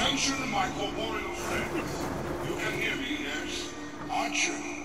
Attention, my corporeal friends. You can hear me, yes? Archer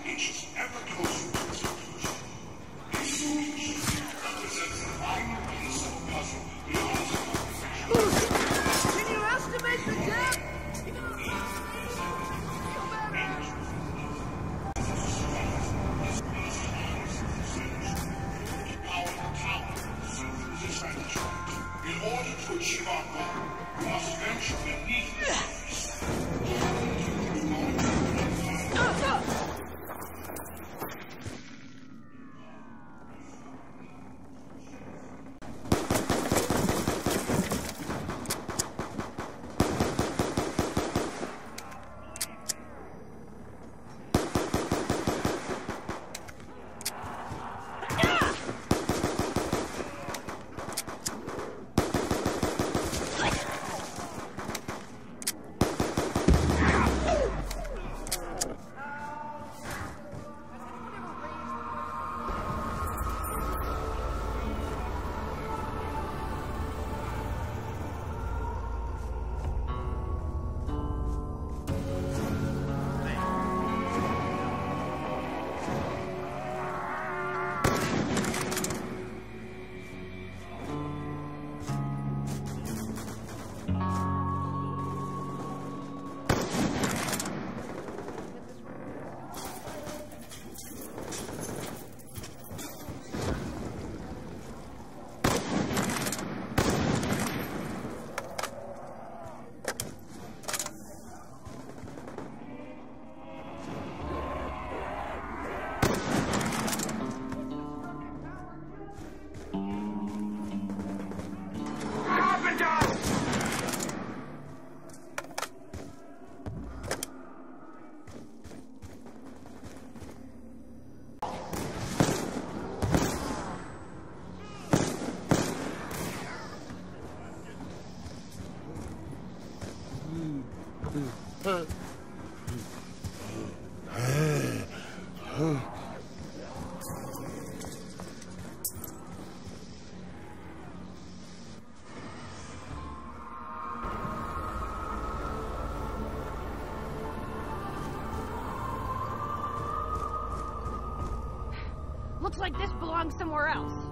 looks like this belongs somewhere else.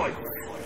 fight!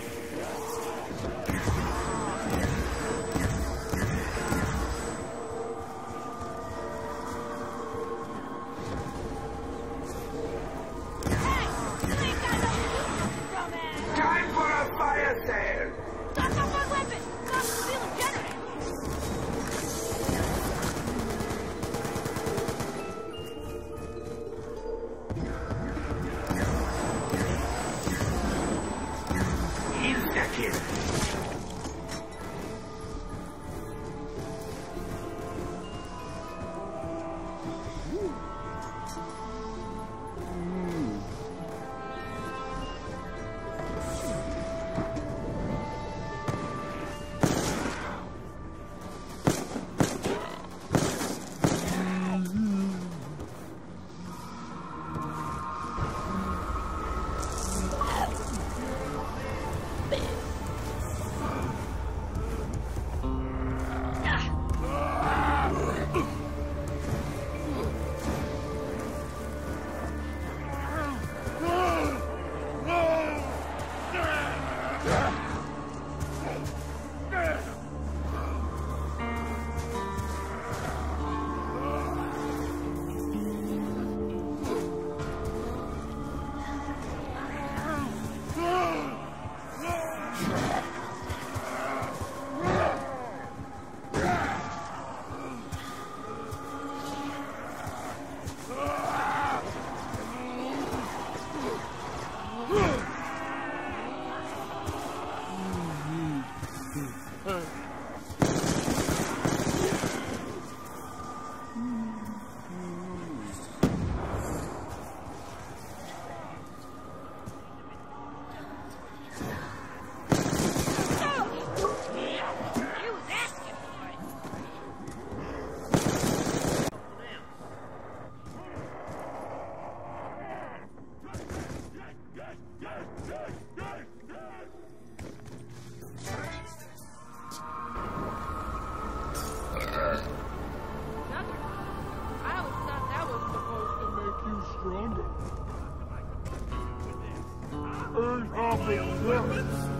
off the.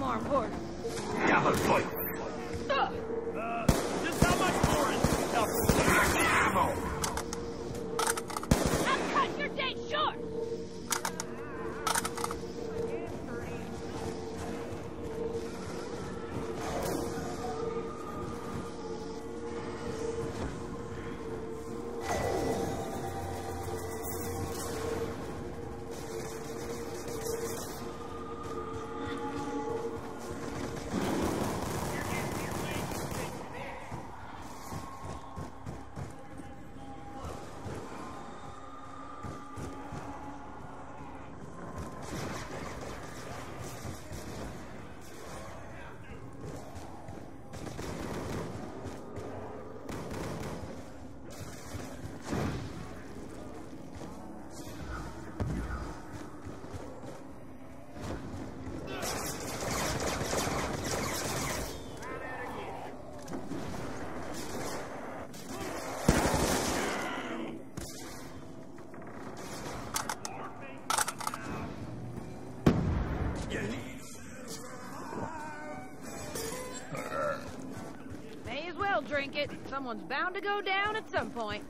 more important. Someone's bound to go down at some point.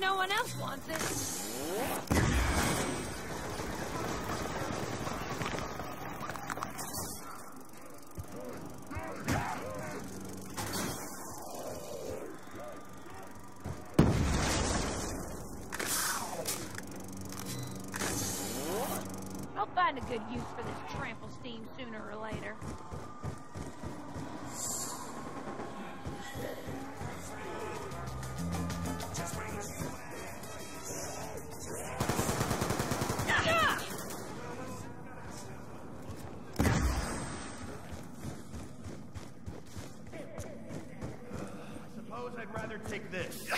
no one else wants it. this.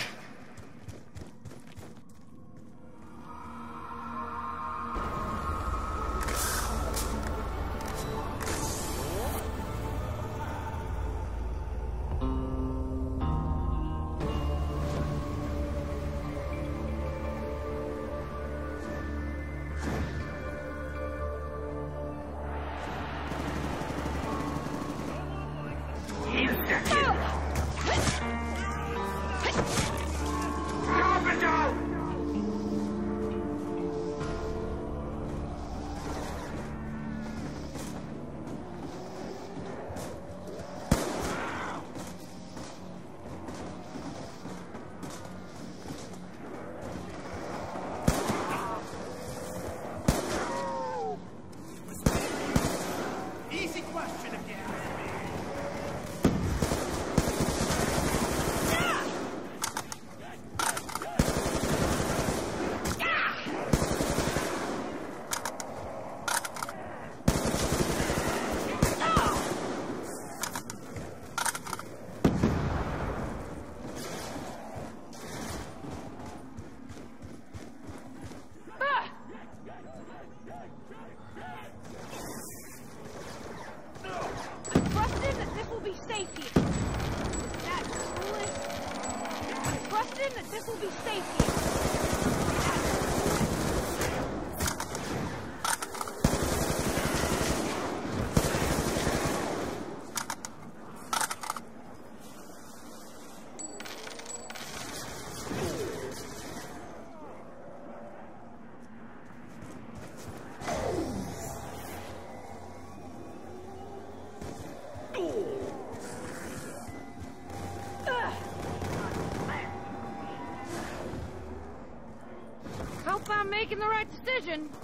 right decision.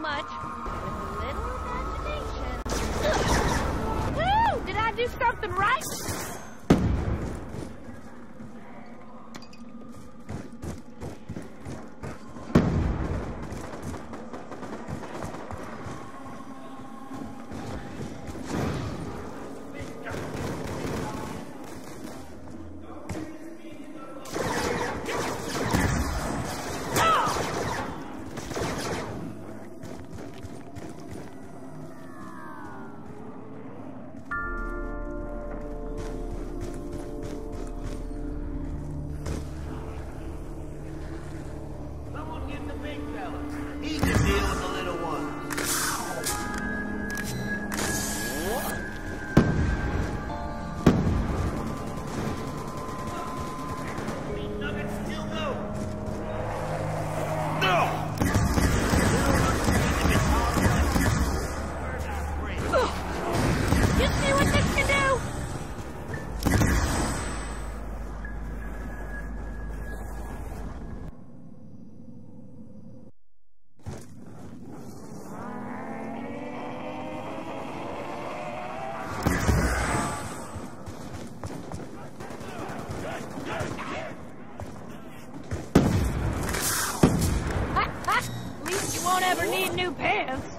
much. With a little imagination. Did I do something right? New pants.